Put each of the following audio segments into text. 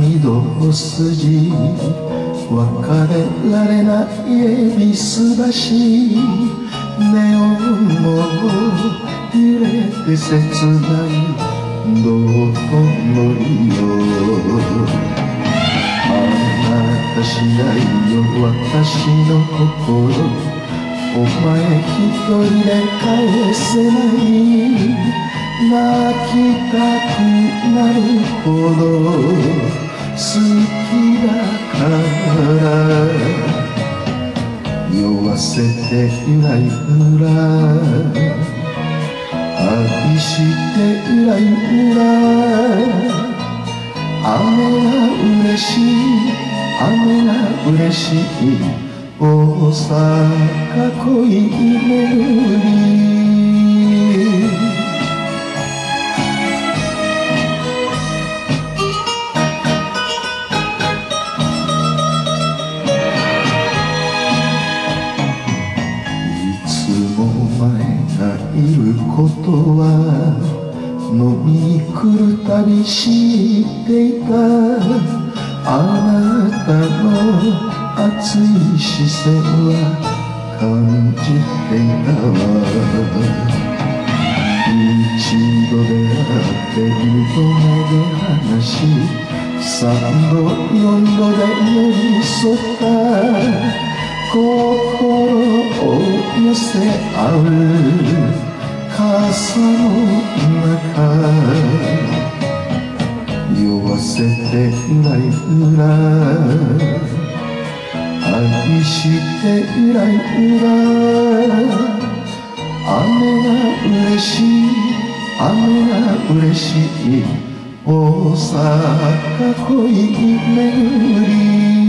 一筋別れられない恵比寿橋ネオンも揺れて切ないどうのりよあなた次第よ私の心お前一人で返せない。泣きたくなるほど。好きだから酔わせてゆらゆら愛してゆらゆら雨が嬉しい雨が嬉しい大阪恋巡ることは飲みに来るたび知っていた。あなたの熱い視線は感じていたわ。一度出会って二度目で話し三度四度で寄り添った。心を寄せ合う。傘の中酔わせてゆらゆら愛してゆらゆら雨が嬉しい雨が嬉しい大阪恋巡り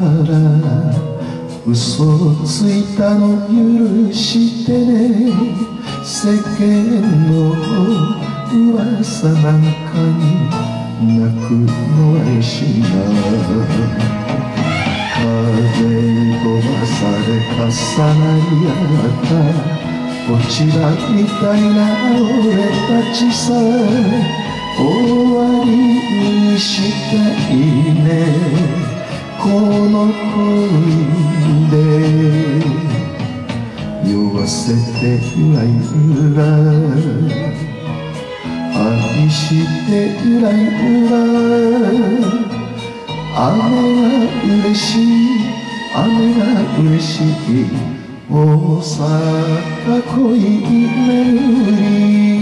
から嘘ついたの許してね世間の噂なんかに泣くのはしな風に飛ばされ重なり合ったこちらみたいな俺たちさ終わりにしたいねこの恋で酔わせてゆらゆら愛してゆらゆら雨が嬉しい雨が嬉しい大阪恋巡り